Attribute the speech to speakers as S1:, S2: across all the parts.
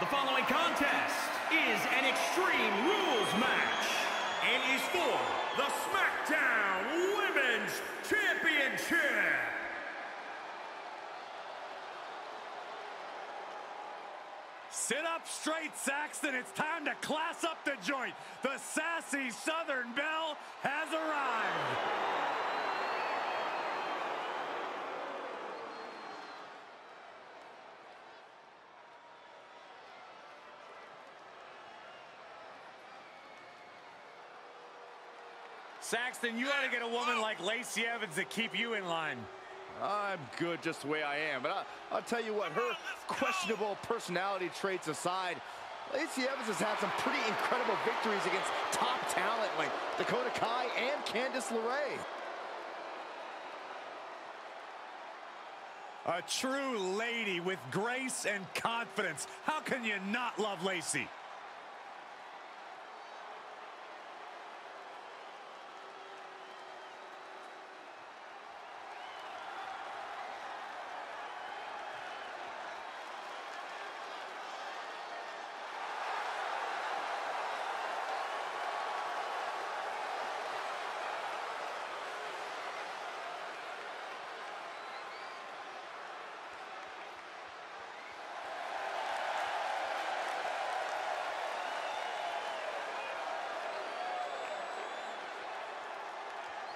S1: The following contest is an Extreme Rules match and is for the SmackDown Women's Championship.
S2: Sit up straight, Saxton. It's time to class up the joint. The sassy Southern Belle has arrived. Saxton, you gotta get a woman like Lacey Evans to keep you in line.
S3: I'm good just the way I am, but I, will tell you what, her questionable personality traits aside, Lacey Evans has had some pretty incredible victories against top talent like Dakota Kai and Candice LeRae.
S2: A true lady with grace and confidence. How can you not love Lacey?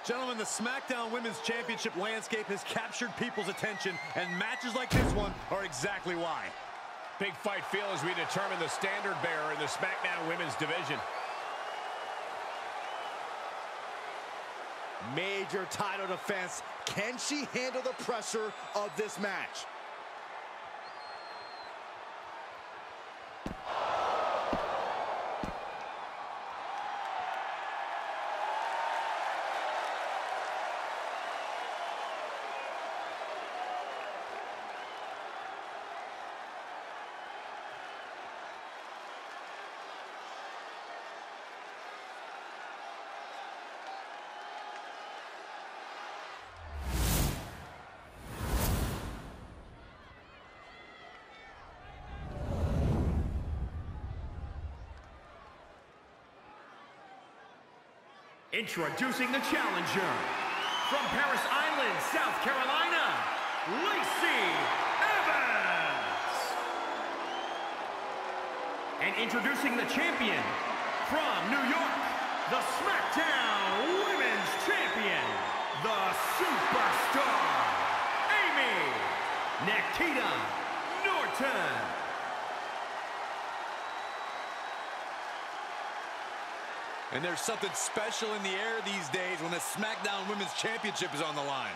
S2: Gentlemen, the SmackDown Women's Championship landscape has captured people's attention, and matches like this one are exactly why.
S4: Big fight feel as we determine the standard bearer in the SmackDown Women's division.
S3: Major title defense. Can she handle the pressure of this match?
S1: Introducing the challenger from Parris Island, South Carolina, Lacey Evans. And introducing the champion from New York, the SmackDown Women's Champion, the Superstar, Amy Nikita Norton.
S2: And there's something special in the air these days when the SmackDown Women's Championship is on the line.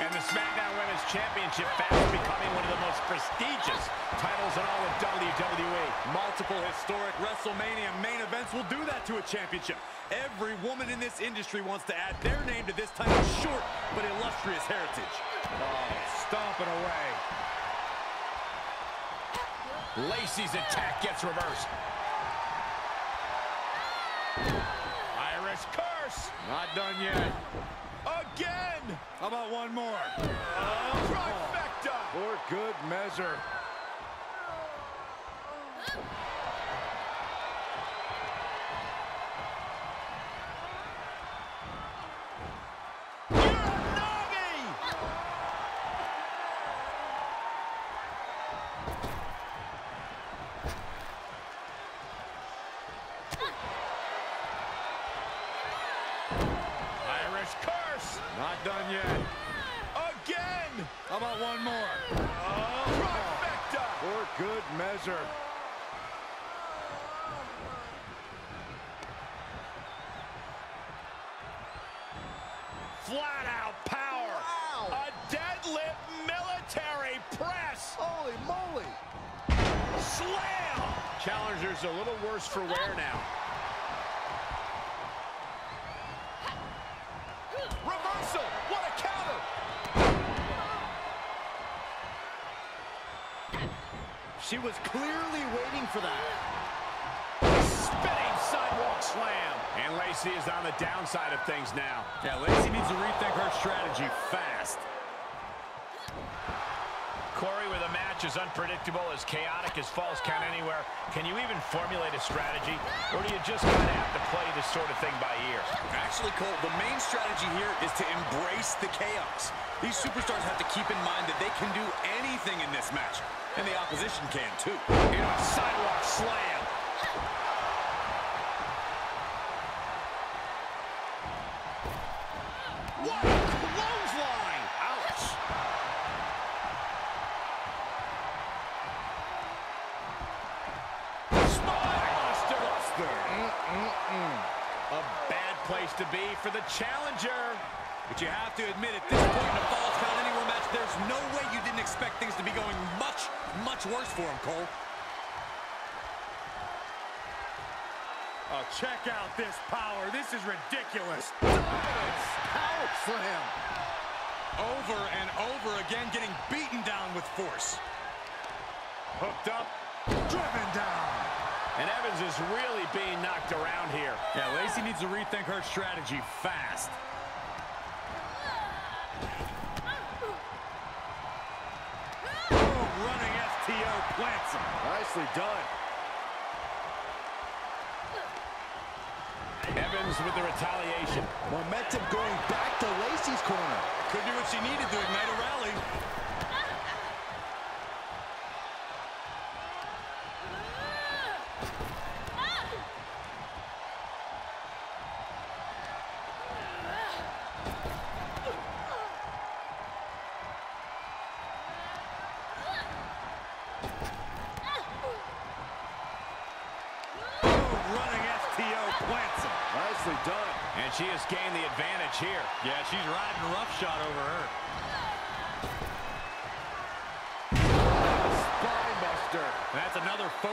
S4: And the SmackDown Women's Championship fast becoming one of the most prestigious titles in all of WWE.
S2: Multiple historic WrestleMania main events will do that to a championship. Every woman in this industry wants to add their name to this title's short but illustrious heritage.
S4: Oh, stomping away. Lacey's attack gets reversed. Irish curse.
S2: Not done yet. How about one more?
S4: Oh, trifecta.
S3: For good measure.
S2: How one more?
S4: Oh, trifecta.
S3: For good measure.
S4: Flat out power.
S3: Wow.
S4: A deadlift military press.
S3: Holy moly.
S4: Slam. Challenger's a little worse for wear ah. now. Reversal. What a counter.
S3: She was clearly waiting for that.
S4: Spinning sidewalk slam. And Lacey is on the downside of things now.
S2: Yeah, Lacey needs to rethink her strategy fast.
S4: Match as unpredictable, as chaotic as Falls Count Anywhere, can you even formulate a strategy? Or do you just kind of have to play this sort of thing by ear?
S5: Actually, Cole, the main strategy here is to embrace the chaos. These superstars have to keep in mind that they can do anything in this match. And the opposition can, too.
S4: Sidewalk slam.
S3: A
S4: bad place to be for the challenger.
S5: But you have to admit, at this point in a Falls Count Anywhere match, there's no way you didn't expect things to be going much, much worse for him, Cole.
S2: Oh, check out this power. This is ridiculous.
S3: Power slam!
S5: Over and over again, getting beaten down with force.
S2: Hooked up, driven down.
S4: And Evans is really being knocked around here.
S2: Yeah, Lacey needs to rethink her strategy fast. Boom, running STO plants him.
S3: Nicely done.
S4: Evans with the retaliation.
S3: Momentum going back to Lacey's corner.
S5: Could do what she needed to ignite a rally.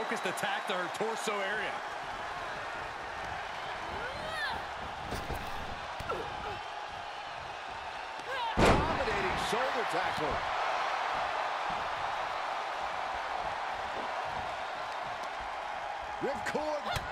S2: Focused attack to her torso area.
S3: Dominating shoulder tackle. Ripcord.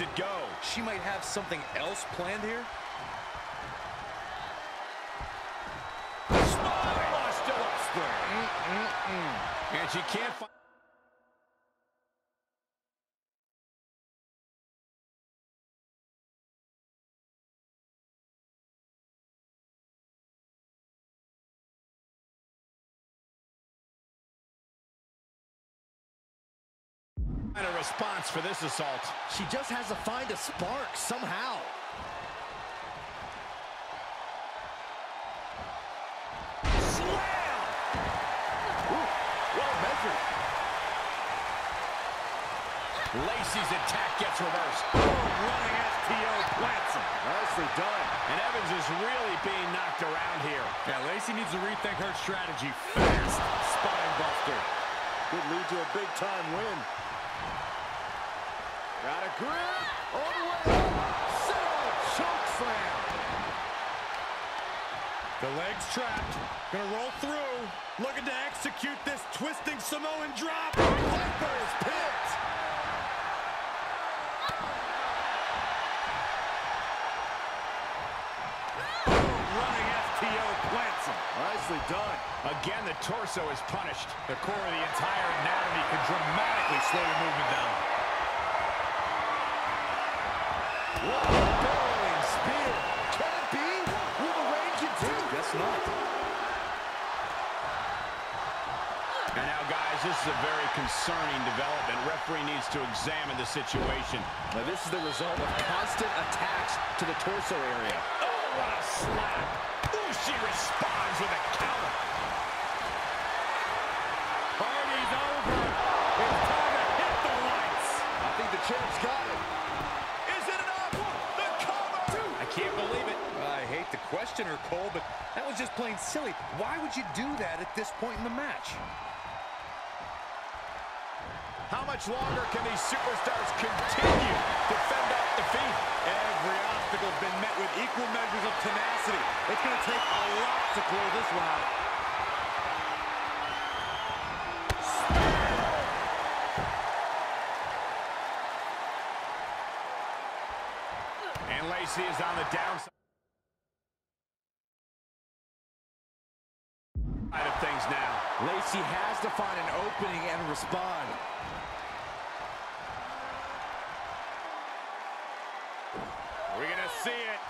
S4: It go.
S5: She might have something else planned here.
S4: Spinebuster. Mm, mm, mm. And she can't find... response for this assault.
S3: She just has to find a spark somehow.
S4: Slam!
S3: Ooh, well measured.
S4: Lacey's attack gets reversed.
S2: Oh, Running STO plants him.
S3: Nicely done.
S4: And Evans is really being knocked around here.
S2: Yeah, Lacey needs to rethink her strategy fast. Spine buster.
S3: Could lead to a big-time win. Got a grip. All the way. Sit-out choke slam.
S2: The leg's trapped. Gonna roll through. Looking to execute this twisting Samoan drop.
S3: Piper's picked. Nicely done.
S4: Again, the torso is punished.
S2: The core of the entire anatomy can dramatically slow the movement down.
S3: Can it be? Will the reign continue? Guess not.
S4: And now, guys, this is a very concerning development. Referee needs to examine the situation.
S3: Now, this is the result of constant attacks to the torso area.
S4: Oh, what a slap. Ooh, she responds with a counter.
S5: Question her, Cole, but that was just plain silly. Why would you do that at this point in the match?
S4: How much longer can these superstars continue to fend off defeat?
S5: Every obstacle's been met with equal measures of tenacity. It's going to take a lot to close this one.
S4: And Lacey is on the downside of things now.
S3: Lacey has to find an opening and respond.
S2: We're going to see it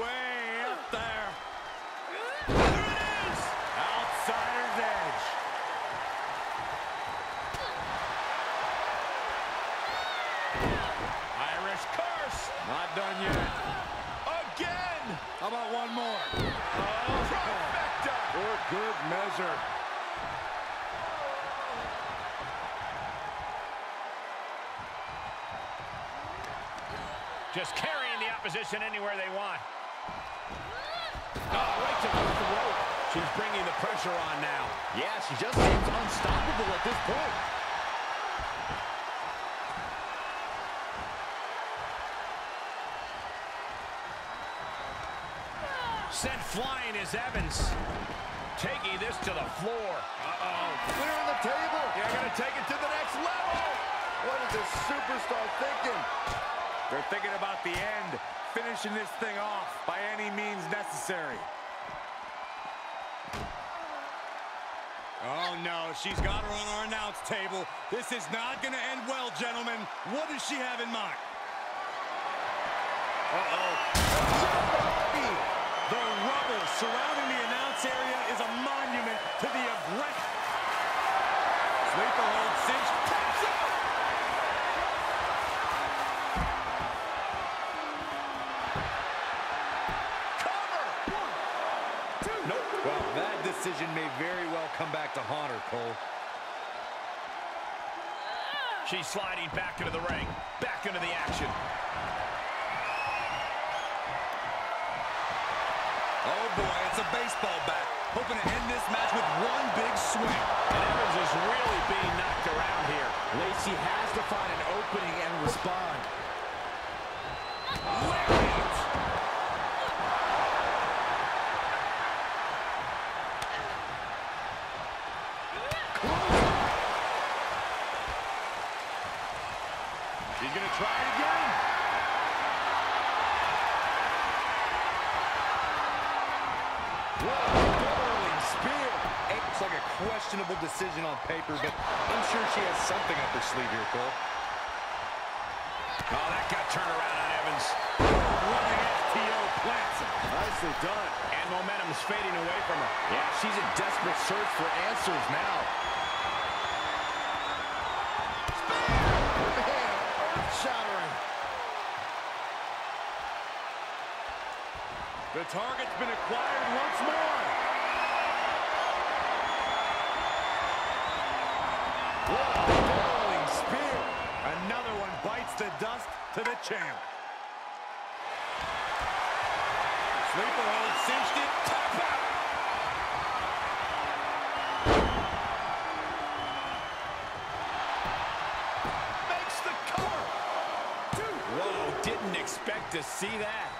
S2: way up there.
S4: There it is!
S2: Outsider's edge.
S4: Irish curse.
S2: Not done yet.
S4: Again!
S2: How about one more?
S4: Trifecta!
S2: For good measure.
S4: Just carrying the opposition anywhere they want.
S3: Oh, right to the throat.
S4: She's bringing the pressure on now.
S3: Yeah, she just seems unstoppable at this point.
S4: Sent flying is Evans. Taking this to the floor. Uh-oh.
S3: Clearing the table.
S4: They're going to take it to the next level.
S3: What is this superstar thinking?
S2: They're thinking about the end, finishing this thing off by any means necessary. Oh, no, she's got her on our announce table. This is not going to end well, gentlemen. What does she have in mind? Uh-oh. The rubble surrounding the announce area is a monument to the aggression. Sleeper hold cinch.
S5: Decision may very well come back to haunt her, Cole.
S4: She's sliding back into the ring. Back into the action.
S5: Oh, boy, it's a baseball bat. Hoping to end this match with one big swing.
S4: And Evans is really being knocked around here.
S3: Lacey has to find an opening and respond.
S5: Lariat.
S2: She's going to try it again.
S3: Whirling spear.
S5: Looks like a questionable decision on paper, but I'm sure she has something up her sleeve here, Cole.
S4: Oh, that got turned around on Evans.
S2: Running STO plants him.
S3: Nicely done.
S4: And momentum's fading away from her.
S3: Yeah, she's in desperate search for answers now. Man, earth-shattering.
S2: The target's been acquired once more.
S3: What a spear.
S2: Another one bites the dust to the champ. Sleeper hold cinched it. Tap out.
S4: Makes the cover. Whoa, didn't expect to see that.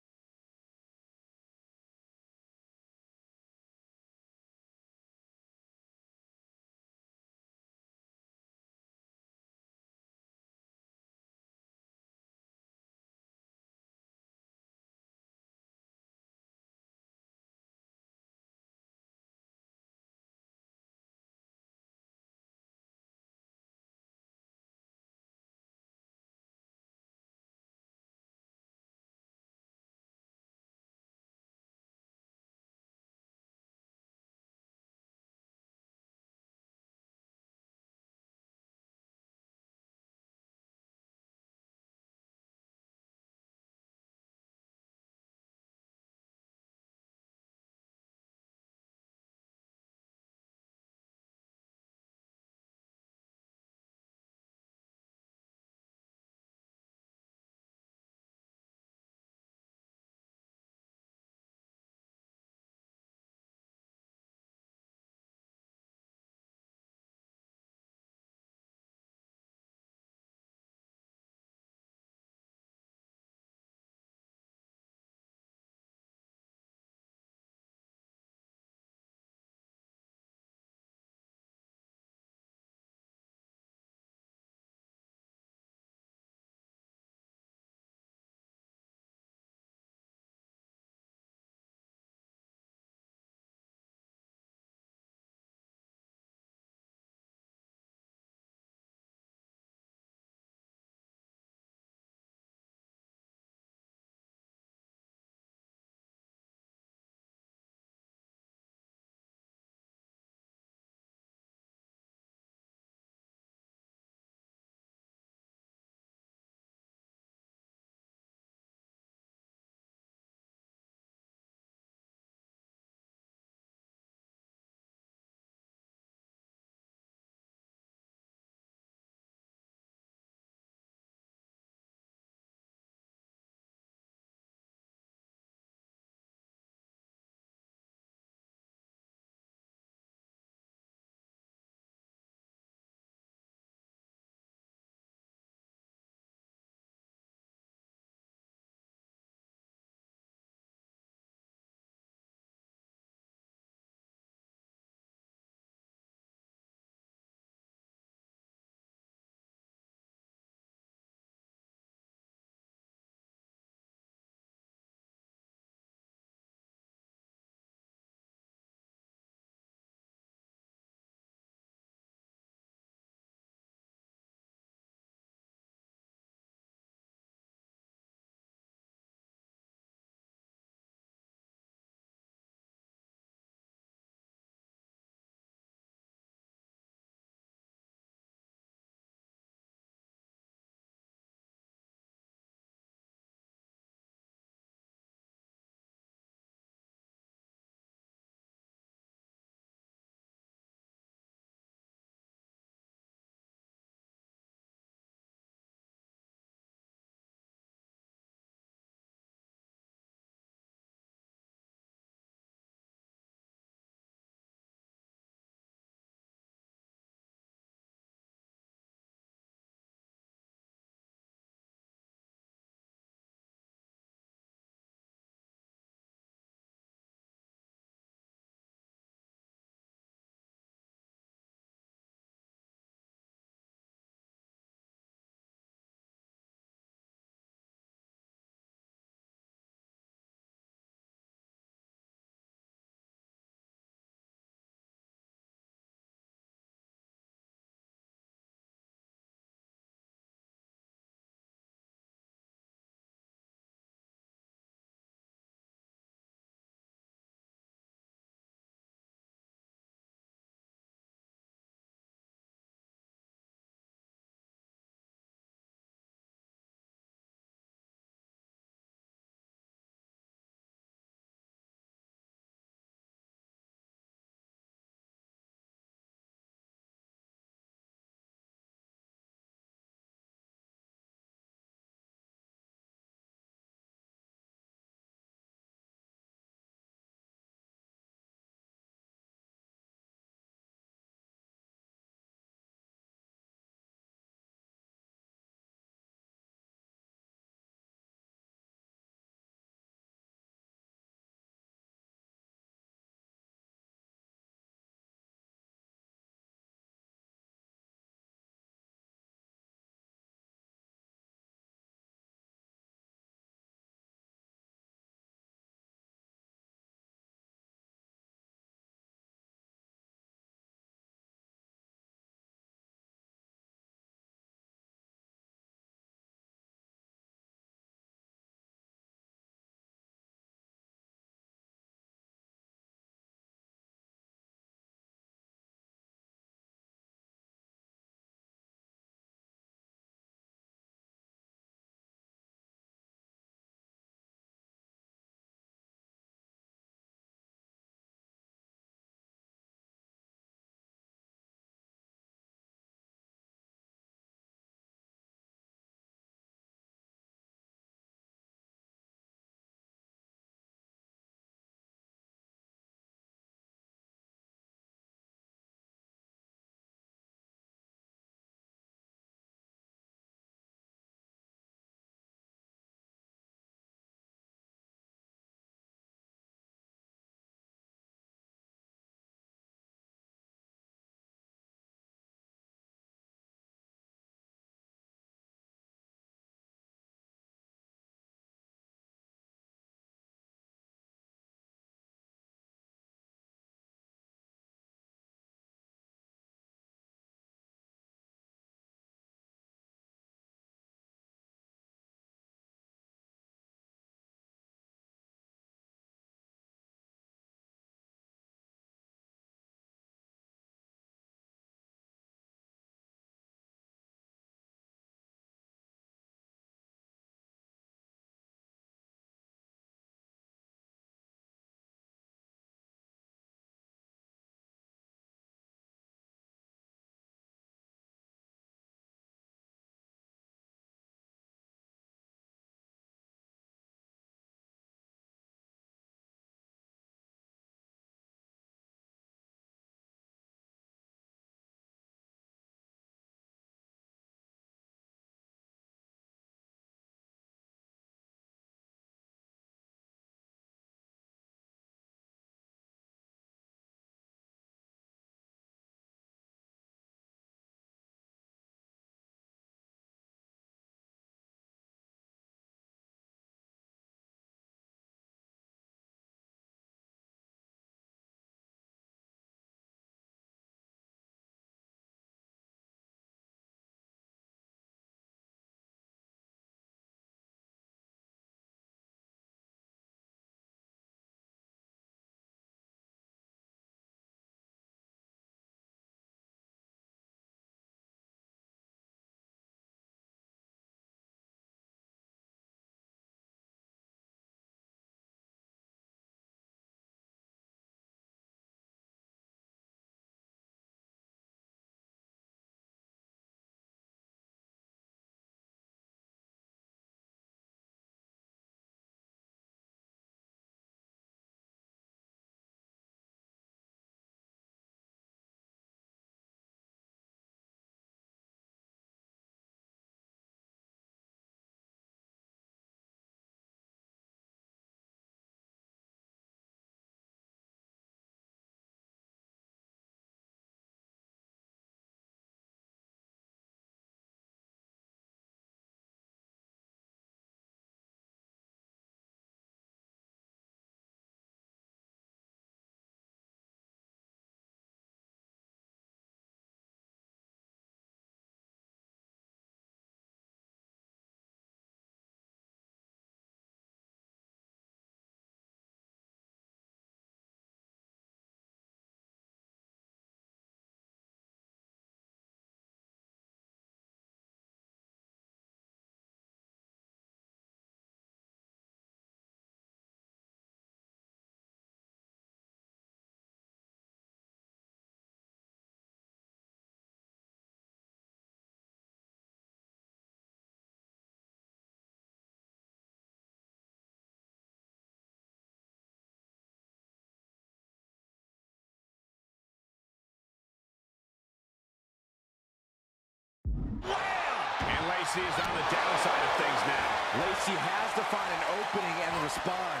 S4: Lacey is on the downside of things now.
S3: Lacey has to find an opening and respond.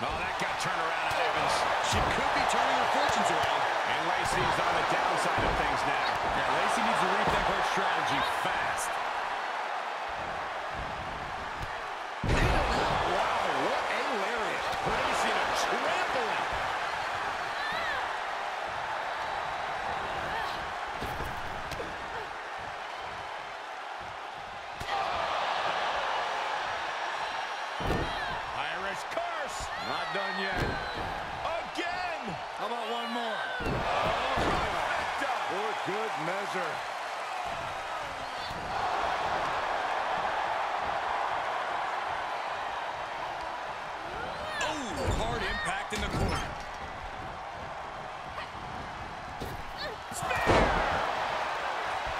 S4: Oh, that got turned around on Evans.
S5: She could be turning her fortunes around.
S4: And Lacey is on the downside of things now.
S5: Yeah, Lacey needs to rethink her strategy fast.
S3: Wow, what a lariat.
S4: Producing a trampling. Irish curse.
S3: Not done yet.
S4: Again.
S5: How about one more?
S3: For good measure.
S5: Oh, hard impact in the corner.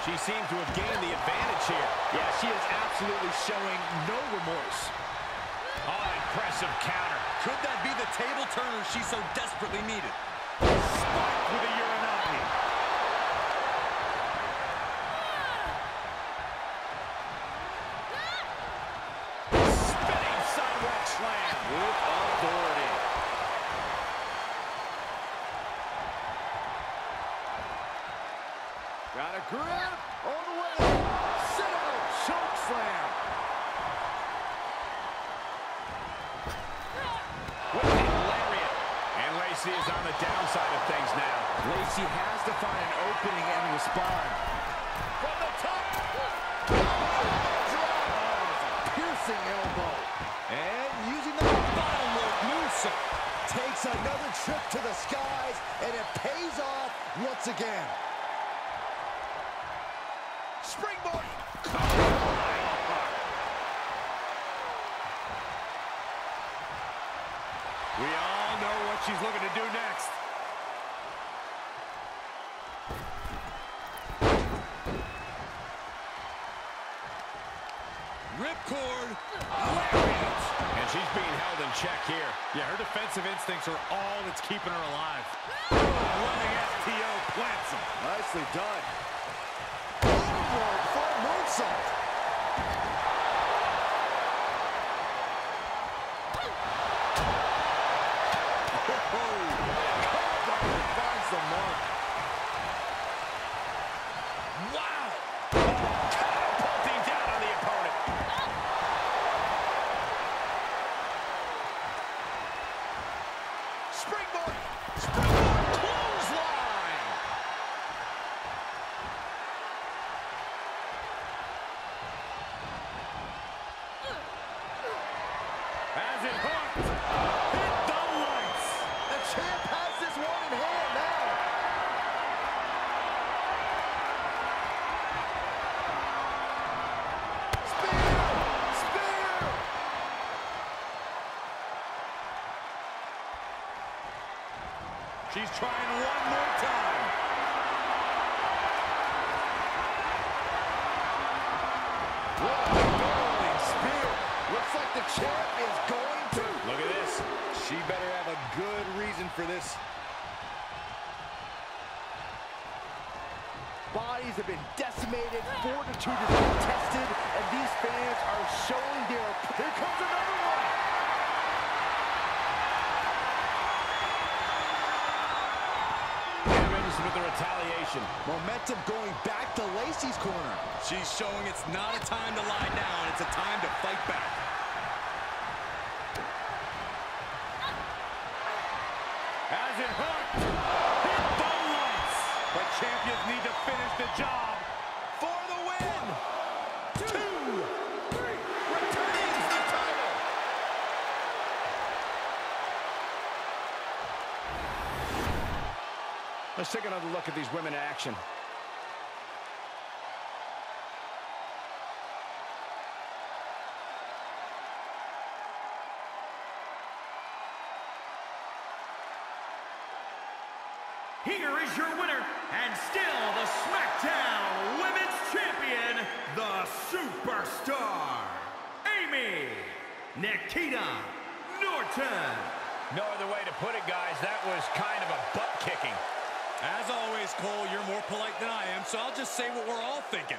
S4: She seemed to have gained the advantage here.
S3: Yeah, she is absolutely showing no remorse.
S4: Oh, impressive counter.
S5: Could that be the table turner she so desperately needed?
S4: Spiked with a Uranage. Spinning sidewalk slam.
S3: With authority. Got a grip on the way. Sit out, choke slam.
S4: With a lariat. And Lacey is on the downside of things now.
S3: Lacey has to find an opening and respond.
S4: From the top.
S3: Piercing elbow. And using the bottom rope moonsault. Takes another trip to the skies, and it pays off once again. Springboard.
S4: We all know what she's looking to do next.
S5: Ripcord.
S4: Lariat. And she's being held in check here.
S2: Yeah, her defensive instincts are all that's keeping her alive. Running STO plants him.
S3: Nicely done. Bottom rope for a moonsault.
S2: Trying one more time.
S3: What a rolling spear. Looks like the champ is going to.
S4: Look at this.
S3: She better have a good reason for this. Bodies have been decimated, fortitude has been tested, and these fans are showing their... Here comes another one!
S4: The retaliation.
S3: Momentum going back to Lacey's corner.
S5: She's showing it's not a time to lie down. It's a time to fight back.
S4: These women in action.
S1: Here is your winner, and still the SmackDown Women's Champion, the Superstar, Aimee Nikita Norton.
S4: No other way to put it, guys. That was kind of a butt kicking.
S5: As always, Cole, you're more polite than I am, so I'll just say what we're all thinking.